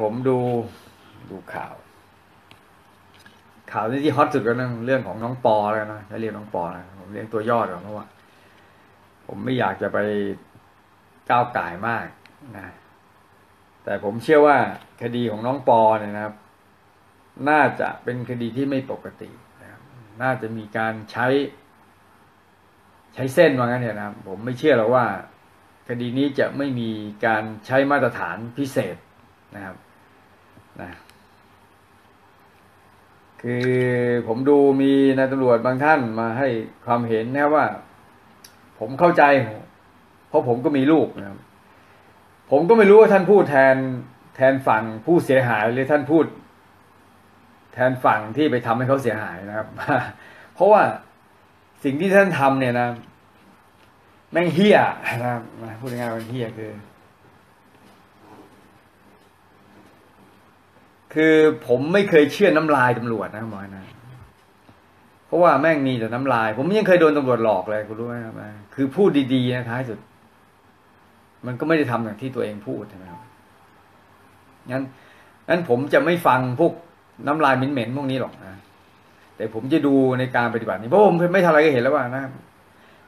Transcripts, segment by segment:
ผมดูดูข่าว ข่าวที่ที่ฮอตสุดก็เรื่องเรื่องของน้องปอแล้วนะใช้เรียกน้องปอนะผมเรียกตัวยอดก่อนเพราะว่า ผมไม่อยากจะไปก้าวไก่มากนะแต่ผมเชื่อว่าคดีของน้องปอเนี่ยนะครับ น่าจะเป็นคดีที่ไม่ปกตินะครับน่าจะมีการใช้ ใช้เส้นว่างั้นเนี่ยนะครับ ผมไม่เชื่อหรอกว่า คดีนี้จะไม่มีการใช้มาตรฐานพิเศษนะครับ นะคือผมดูมีนายตำรวจบางท่านมาให้ความเห็นนะว่า ผมเข้าใจ เพราะผมก็มีลูกนะครับผมก็ไม่รู้ว่าท่านพูดแทนแทนฝั่งผู้เสียหายหรือท่านพูด แทนฝั่งที่ไปทำให้เขาเสียหายนะครับ เพราะว่าสิ่งที่ท่านทำเนี่ยนะแม่งเฮี้ยนะครับพูดง่ายๆว่าเฮี้ยคือ คือผมไม่เคยเชื่อน้ำลายตำรวจนะหมอนะเพราะว่าแม่งมีแต่น้ำลาย ผมยังเคยโดนตำรวจหลอกเลยคุณรู้ไหมครับคือพูดดีๆนะท้ายสุด มันก็ไม่ได้ทำอย่างที่ตัวเองพูดใช่ไหมครับงั้นงั้นผมจะไม่ฟังพวกน้ำลายเหม็นๆพวกนี้หรอกนะแต่ผมจะดูในการปฏิบัตินี้เพราะผมไม่ทำอะไรก็เห็นแล้วว่านะ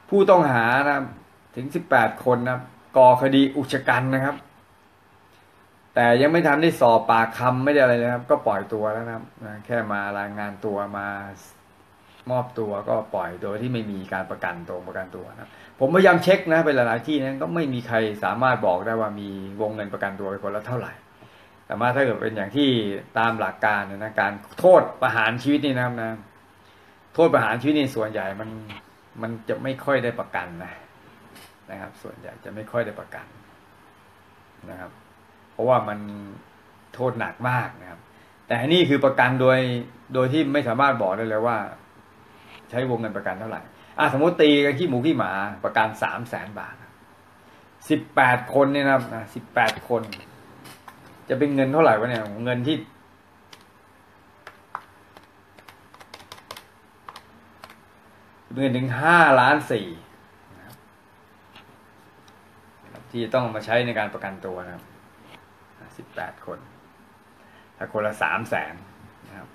ผู้ต้องหานะ ถึงสิบแปดคนนะก่อคดีอุกชะกันนะครับ แต่ยังไม่ทันได้สอบปากคำไม่ได้อะไรเลยครับ ก็ปล่อยตัวแล้วนะครับแค่มารายงานตัวมามอบตัวก็ปล่อยโดยที่ไม่มีการประกันตัวประกันตัวนะผมพยายามเช็คนะไปหลายๆที่นั้นก็ไม่มีใครสามารถบอกได้ว่ามีวงเงินประกันตัวไปคนละเท่าไหร่ แต่มาถ้าเกิดเป็นอย่างที่ตามหลักการนะการโทษประหารชีวิตนี่นะครับนะโทษประหารชีวิตนี่ส่วนใหญ่มันมันจะไม่ค่อยได้ประกันนะนะครับ ส่วนใหญ่จะไม่ค่อยได้ประกันนะครับ เพราะว่ามันโทษหนักมากนะครับ แต่นนี้คือประกันโดยโดยที่ไม่สามารถบอกได้เลยว่า ใช้วงเงินประกันเท่าไหร่อะสมมติตีกันขี้หมูขี้หมาประกันสามแสนบาทสิบแปดคนเนี่ยนะสิบแปดคน จะเป็นเงินเท่าไหร่วะเนี่ย เงินที่ เงินถึงห้าล้านสี่ที่ต้องมาใช้ในการประกันตัวนะครับ สิบแปดคน ถ้าคนละสามแสนนะครับ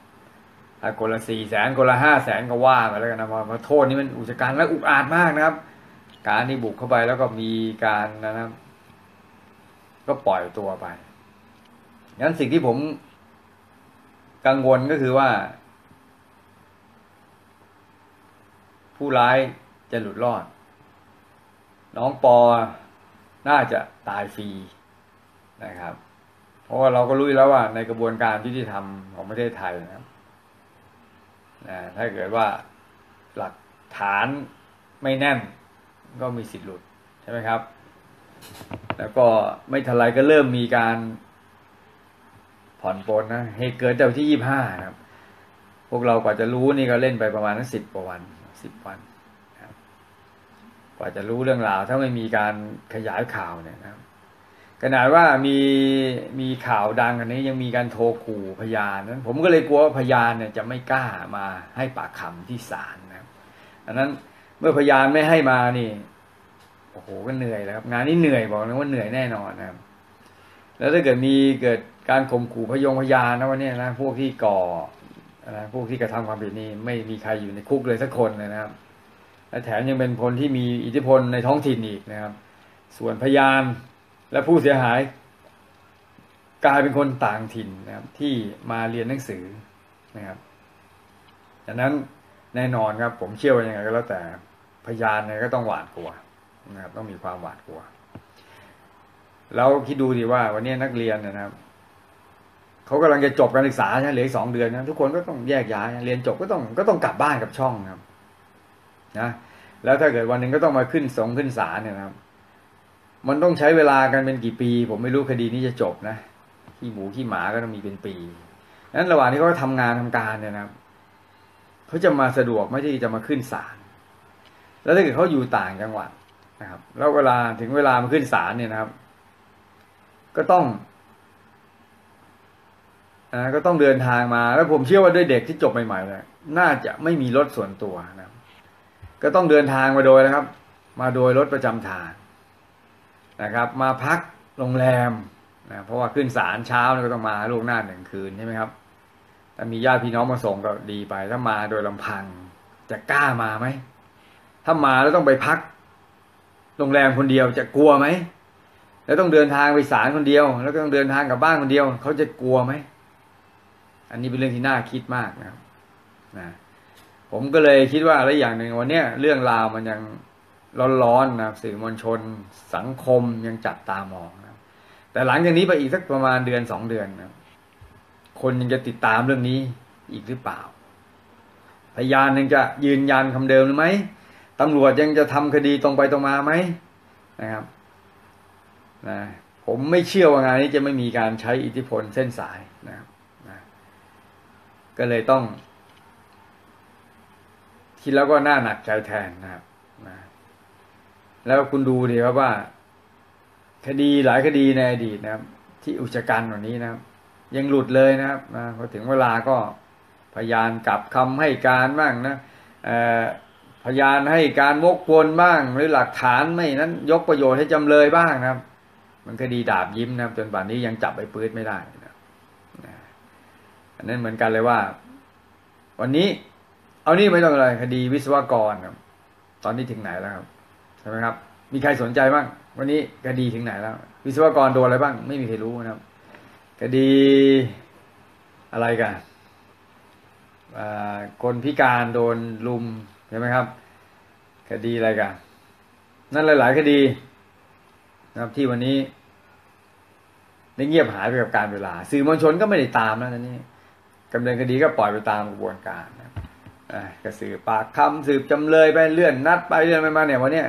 ถ้าคนละสี่แสนคนละห้าแสนก็ว่าไปแล้วกันนะเพราะโทษนี้มันอุกชะกันและอุกอาจมากนะครับ การที่บุกเข้าไปแล้วก็มีการนะครับ ก็ปล่อยตัวไปงั้นสิ่งที่ผมกังวลก็คือว่า ผู้ร้ายจะหลุดรอด น้องปอน่าจะตายฟรีนะครับ เพราะว่าเราก็รู้แล้วว่า ในกระบวนการยุติธรรมของประเทศไทยนะครับถ้าเกิดว่าหลักฐานไม่แน่นก็มีสิทธิ์หลุดใช่ไหมครับ แล้วก็ไม่ทันไรก็เริ่มมีการผ่อนปลนนะเหตุเกิดแต่วันที่ยี่ห้าครับ พวกเรากว่าจะรู้นี่ก็เล่นไปประมาณนั้นสิบกว่าวันสิบวันกว่าจะรู้เรื่องราว ถ้าไม่มีการขยายข่าวเนี่ยนะครับ ขนาดว่ามีมีข่าวดังอันนี้ยังมีการโทรขู่พยานนั้นผมก็เลยกลัวว่าพยานเนี่ยจะไม่กล้ามาให้ปากคำที่ศาลนะครับดังนั้นเมื่อพยานไม่ให้มานี่โอ้โหก็เหนื่อยแล้วครับ งานนี้เหนื่อยบอกเลยว่าเหนื่อยแน่นอนนะครับ แล้วถ้าเกิดมีเกิดการข่มขู่พยงพยานนะวันนี้นะพวกที่ก่อนะพวกที่กระทำความผิดนี่ไม่มีใครอยู่ในคุกเลยสักคนเลยนะครับ และแถมยังเป็นคนที่มีอิทธิพลในท้องถิ่นอีกนะครับ ส่วนพยาน และผู้เสียหาย กลายเป็นคนต่างถิ่นนะครับ ที่มาเรียนหนังสือนะครับดังนั้นแน่นอนครับ ผมเชื่อว่ายังไงก็แล้วแต่พยานเนี่ยก็ต้องหวาดกลัวนะครับ ต้องมีความหวาดกลัว แล้วคิดดูดีว่า วันนี้นักเรียนนะครับเขากำลังจะจบการศึกษาใช่เหลือสองเดือนนะทุกคนก็ต้องแยกย้ายเรียนจบก็ต้องก็ต้องกลับบ้านกับช่องครับ นะ แล้วถ้าเกิดวันหนึ่งก็ต้องมาขึ้นสงขึ้นศาลเนี่ยนะครับ มันต้องใช้เวลากันเป็นกี่ปี ผมไม่รู้คดีนี้จะจบนะขี้หมูขี้หมาก็ต้องมีเป็นปีนั้นระหว่างที่เขาทำงานทำการเนี่ยนะครับเขาจะมาสะดวกไม่ที่จะมาขึ้นศาลแล้วถ้าเกิดเขาอยู่ต่างจังหวัดนะครับ แล้วเวลาถึงเวลามาขึ้นศาลเนี่ยนะครับ ก็ต้องนะก็ต้องเดินทางมา แล้วผมเชื่อว่าด้วยเด็กที่จบใหม่ๆเลยน่าจะไม่มีรถส่วนตัวนะครับ ก็ต้องเดินทางมาโดยนะครับ มาโดยรถประจำทาง นะครับมาพักโรงแรมนะเพราะว่าขึ้นศาลเช้าเนี่ยก็ต้องมาล่วงหน้าหนึ่งคืนใช่ไหมครับถ้ามีญาติพี่น้องมาส่งก็ดีไป ถ้ามาโดยลำพังจะกล้ามาไหมถ้ามาแล้วต้องไปพัก โรงแรมคนเดียวจะกลัวไหมแล้วต้องเดินทางไปศาลคนเดียว แล้วก็ต้องเดินทางกลับบ้านคนเดียว เขาจะกลัวไหมอันนี้เป็นเรื่องที่น่าคิดมากนะครับนะผมก็เลยคิดว่าอะไรอย่างหนึ่งวันเนี้ยเรื่องราวมันยัง ร้อนๆนะสื่อมวลชน สังคมยังจับตามองนะแต่หลังจากนี้ไปอีกสักประมาณเดือนสองเดือนนะคนยังจะติดตามเรื่องนี้อีกหรือเปล่า พยานยังจะยืนยันคำเดิมหรือไหมตำรวจยังจะทำคดีตรงไปตรงมาไหมนะครับนะผมไม่เชื่อว่างานนี้จะไม่มีการใช้อิทธิพลเส้นสายนะครับนะก็เลยต้องคิดแล้วก็น่าหนักใจแทนนะครับนะ แล้วคุณดูดีครับว่า คดีหลายคดีในอดีตนะครับ ที่อุกชะกันวันนี้นะครับ ยังหลุดเลยนะครับนะพอถึงเวลาก็พยานกลับคำให้การบ้างนะพยานให้การวกวนบ้าง หรือหลักฐานไม่นั้น ยกประโยชน์ให้จำเลยบ้างนะครับ มันคดีดาบยิ้มนะครับ จนป่านนี้ยังจับไปปื้ดไม่ได้นะอันนั้นเหมือนกันเลยว่า วันนี้ เอานี่ไม่ต้องอะไรคดีวิศวกรครับ ตอนนี้ถึงไหนแล้วครับ ใช่ไหมครับ มีใครสนใจบ้าง วันนี้คดีถึงไหนแล้ว วิศวกรโดนอะไรบ้าง ไม่มีใครรู้นะครับคดีอะไรกันคนพิการโดนลุมใช่ไหมครับ คดีอะไรกันนั่นหลาย ๆ คดีนะครับที่วันนี้ได้เงียบหายไปกับการเวลา สื่อมวลชนก็ไม่ได้ตามนะนี่กำเนิดคดีก็ปล่อยไปตามกระบวนการนะก็สืบปากคำสืบจำเลยไปเลื่อนนัดไปเลื่อนไปมาเนี่ยวันนี้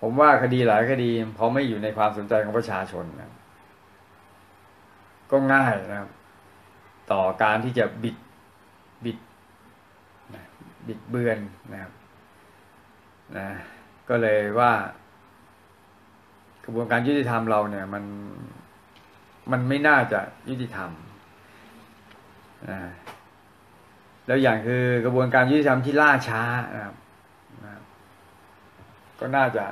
ผมว่าคดีหลายคดีพอไม่อยู่ในความสนใจของประชาชนนะก็ง่ายนะต่อการที่จะบิดบิดบิดเบือนนะครับนะก็เลยว่ากระบวนการยุติธรรมเราเนี่ย มันมันไม่น่าจะยุติธรรมนะแล้วอย่างคือกระบวนการยุติธรรมที่ล่าช้านะครับนะก็น่าจะ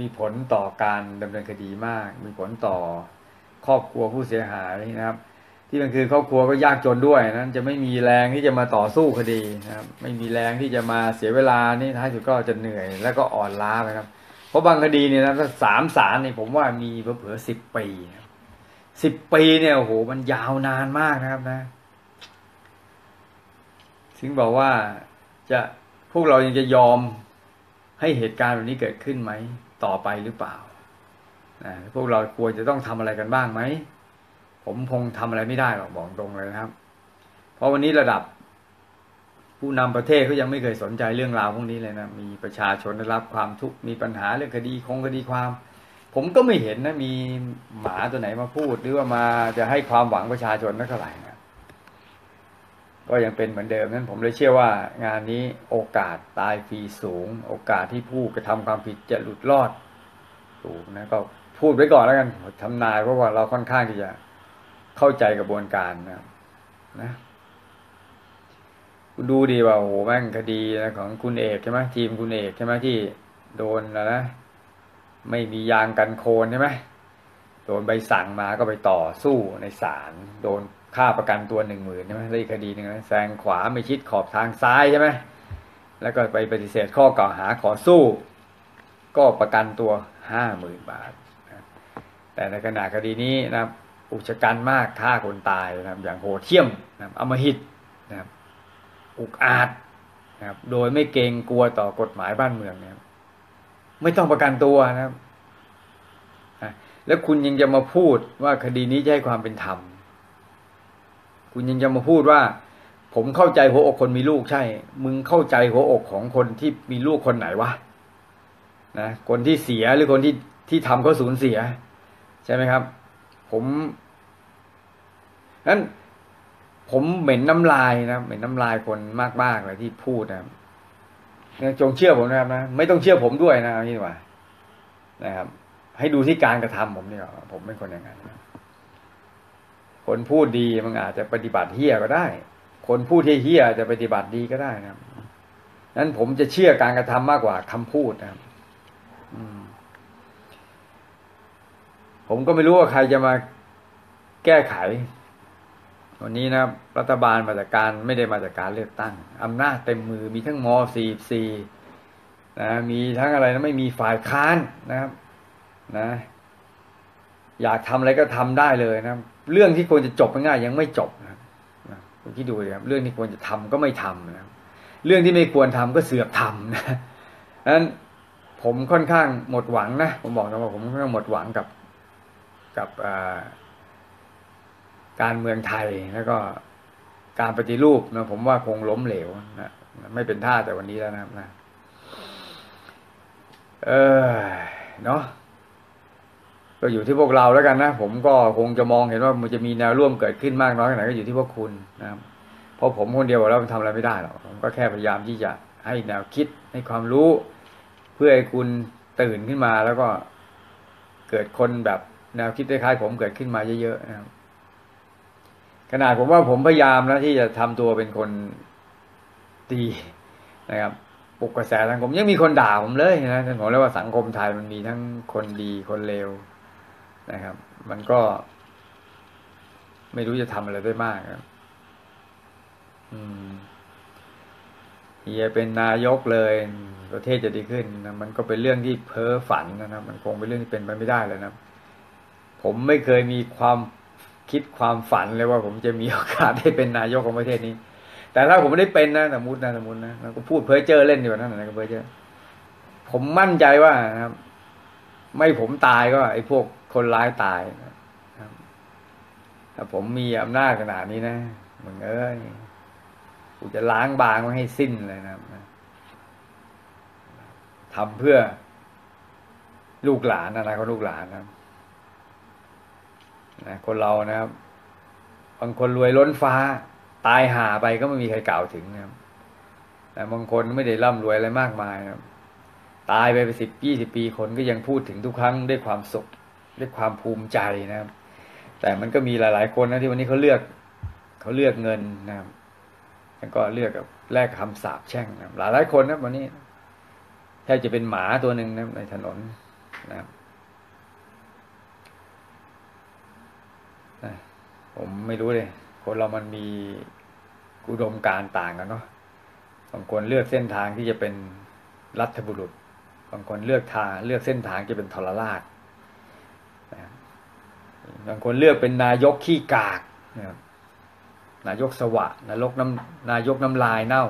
มีผลต่อการดำเนินคดีมาก มีผลต่อครอบครัวผู้เสียหายนะครับ ที่มันคือครอบครัวก็ยากจนด้วยนั้นจะไม่มีแรงที่จะมาต่อสู้คดีนะครับ ไม่มีแรงที่จะมาเสียเวลานี่ท้ายสุดก็จะเหนื่อย แล้วก็อ่อนล้าไปครับ เพราะบางคดีเนี่ยนะสามศาลเนี่ยผมว่ามีเผื่อสิบปีสิบปีเนี่ยโอ้โหมันยาวนานมากนะครับนะถึงบอกว่าจะพวกเรายังจะยอมให้เหตุการณ์แบบนี้เกิดขึ้นไหม ต่อไปหรือเปล่านะพวกเราควรจะต้องทำอะไรกันบ้างไหม ผมคงทำอะไรไม่ได้หรอกบอกตรงเลยนะครับ เพราะวันนี้ระดับ ผู้นำประเทศเขายังไม่เคยสนใจเรื่องราวพวกนี้เลยนะ มีประชาชนได้รับความทุกข์มีปัญหาเรื่องคดีคงคดีความ ผมก็ไม่เห็นนะมีหมาตัวไหนมาพูด หรือว่ามาจะให้ความหวังประชาชนนักเท่าไหร่ ก็ยังเป็นเหมือนเดิมนั้นผมเลยเชื่อว่างานนี้โอกาสตายฟรีสูง โอกาสที่ผู้กระทำความผิดจะหลุดรอดสูงนะก็พูดไว้ก่อนแล้วกันทำนายเพราะว่าเราค่อนข้างที่จะเข้าใจกระบวนการนะนะคุณดูดีว่าโอ้โหแม่งคดีนะของคุณเอกใช่ไหมทีมคุณเอกใช่ไหมที่โดนนะนะไม่มียางกันโคนใช่ไหมโดนใบสั่งมาก็ไปต่อสู้ในศาลโดน ค่าประกันตัวหนึ่งหมื่นใช่ไหมแล้วอีกคดีหนึ่งนะแซงขวาไม่ชิดขอบทางซ้ายใช่ไหมแล้วก็ไปปฏิเสธข้อกล่าวหาขอสู้ ก็ประกันตัวห้าหมื่นบาท แต่ในขณะคดีนี้นะครับอุกชะกันมากฆ่าคนตายนะครับ อย่างโหดเที่ยมนะครับอมหิตนะครับอุกอาจนะครับโดยไม่เกรงกลัวต่อกฎหมายบ้านเมืองเนะครับไม่ต้องประกันตัวนะครับแล้วคุณยังจะมาพูดว่าคดีนี้จะให้ความเป็นธรรม คุณยังจะมาพูดว่า ผมเข้าใจหัวอกคนมีลูกใช่ มึงเข้าใจหัวอกของคนที่มีลูกคนไหนวะนะคนที่เสียหรือคนที่ที่ทำเขาสูญเสีย ใช่ไหมครับ ผมนั้นผมเหม็นน้ำลายนะเหม็นน้ำลายคนมากๆเลยที่พูดนะจงเชื่อผมนะครับนะไม่ต้องเชื่อผมด้วยนะนี่ว่านะครับ ให้ดูที่การกระทำผมนี่ว่าผมเป็นคนอย่างนั้น คนพูดดีมันอาจจะปฏิบัติเฮี้ยก็ได้ คนพูดเฮี้ยจะปฏิบัติดีก็ได้นะนั้นผมจะเชื่อการกระทำมากกว่าคำพูดนะครับผมก็ไม่รู้ว่าใครจะมาแก้ไข วันนี้นะรัฐบาลมาจากการไม่ได้มาจากการเลือกตั้งอำนาจเต็มมือมีทั้งม .44 นะมีทั้งอะไรนะไม่มีฝ่ายค้านนะครับ นะ อยากทำอะไรก็ทำได้เลยนะครับ เรื่องที่ควรจะจบง่ายยังไม่จบนะคุณคิดดูเลยครับเรื่องที่ควรจะทำก็ไม่ทำนะเรื่องที่ไม่ควรทำก็เสือกทำนะนั้นผมค่อนข้างหมดหวังนะผมบอกนะว่าผมค่อนข้างหมดหวังกับกับการเมืองไทยแล้วก็การปฏิรูปนะผมว่าคงล้มเหลวนะไม่เป็นท่าแต่วันนี้แล้วนะครับนะเออเนาะ ก็อยู่ที่พวกเราแล้วกันนะ ผมก็คงจะมองเห็นว่ามันจะมีแนวร่วมเกิดขึ้นมากน้อยแค่ไหนก็อยู่ที่พวกคุณนะครับเพราะผมคนเดียวแล้วมันทำอะไรไม่ได้หรอกผมก็แค่พยายามที่จะให้แนวคิดให้ความรู้ เพื่อให้คุณตื่นขึ้นมาแล้วก็เกิดคนแบบแนวคิดคล้ายๆผมเกิดขึ้นมาเยอะๆนะครับขนาดผมว่าผมพยายามนะที่จะทำตัวเป็นคนดีนะครับปลุกกระแสสังคมยังมีคนด่าผมเลยนะผมเรียกว่าสังคมไทยมันมีทั้งคนดีคนเลว นะครับ มันก็ ไม่รู้จะทำอะไรได้มากครับอืมเฮียเป็นนายกเลย ประเทศจะดีขึ้นนะมันก็เป็นเรื่องที่เพ้อฝันนะครับ มันคงเป็นเรื่องที่เป็นไปไม่ได้เลยนะผมไม่เคยมีความคิดความฝันเลยว่า ผมจะมีโอกาสได้เป็นนายกของประเทศนี้ แต่ถ้าผมไม่ได้เป็นนะสมมตินะสมมตินะก็พูดเพ้อเจ้อเล่นดีกว่านั่นนะก็เพ้อเจ้อผมมั่นใจว่านะครับ ไม่ผมตายก็ไอ้พวก คนร้ายตายนะครับถ้าผมมีอำนาจขนาดนี้นะมึงเอ้ยกูจะล้างบางไว้ให้สิ้นเลยนะทำเพื่อลูกหลานนะนะเขาลูกหลานนะคนะคนเรานะครับ บางคนรวยล้นฟ้า ตายหาไปก็ไม่มีใครกล่าวถึงนะครับแต่บางคนไม่ได้ร่ำรวยอะไรมากมายนะครับ ตายไปไปสิบยี่สิบปีคนก็ยังพูดถึงทุกครั้งด้วยความสุข ด้วยความภูมิใจนะครับ แต่มันก็มีหลาย ๆ คนนะที่วันนี้เขาเลือกเขาเลือกเงินนะครับแล้วก็เลือกกับแลกคำสาปแช่งนะหลายหลายคนนะวันนี้แทบจะเป็นหมาตัวหนึ่งนะในถนนนะครับผมไม่รู้เลยคนเรามันมีอุดมการต่างกันเนาะบางคนเลือกเส้นทางที่จะเป็นรัฐบุรุษ บางคนเลือกทางเลือกเส้นทางจะเป็นทรราช บางคนเลือกเป็นนายกขี้กากนะครับนายกสวะนายกน้ำนายกน้ำลายเน่า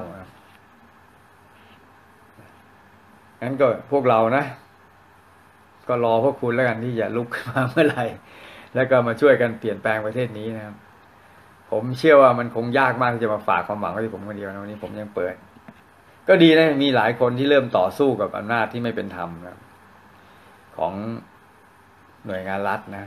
งั้นก็พวกเรานะ ก็รอพวกคุณแล้วกันที่จะลุกขึ้นมาเมื่อไหร่ แล้วก็มาช่วยกันเปลี่ยนแปลงประเทศนี้นะครับ ผมเชื่อว่ามันคงยากมากที่จะมาฝากความหวังไว้ที่ผมคนเดียวนะวันนี้ผมยังเปิด ก็ดีนะมีหลายคนที่เริ่มต่อสู้กับอำนาจที่ไม่เป็นธรรมนะของหน่วยงานรัฐนะ